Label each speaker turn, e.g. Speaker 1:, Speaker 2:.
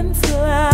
Speaker 1: can fly.